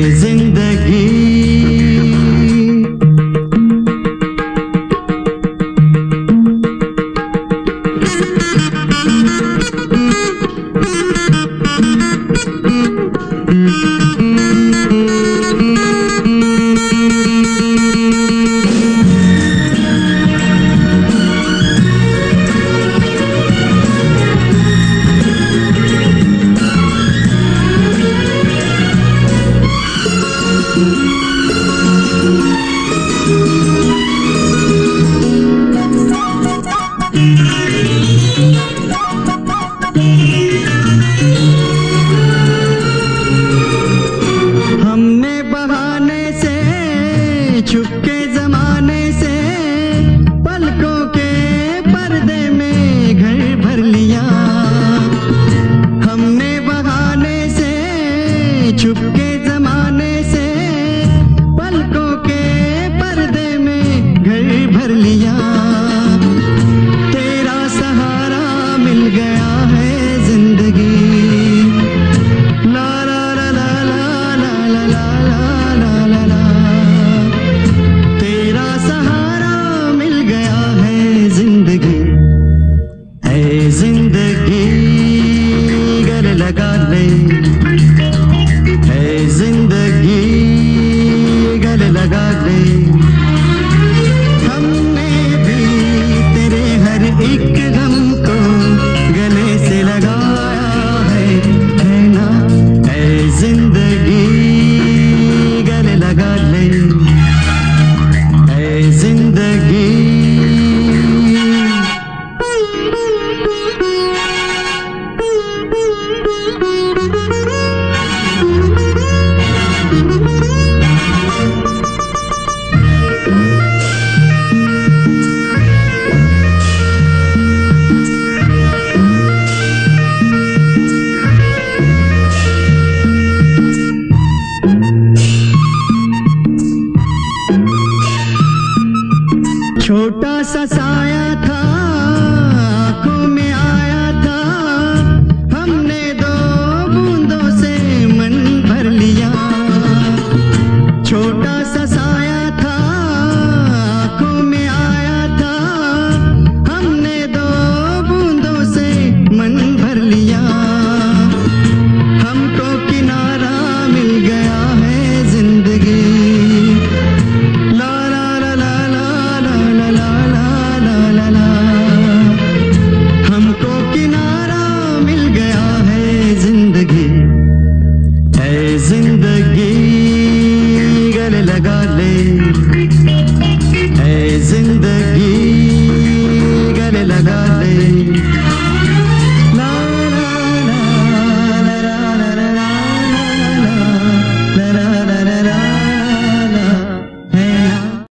ज़िंदगी छुपके जमाने से पलकों के पर्दे में घर भर लिया। छोटा सा साया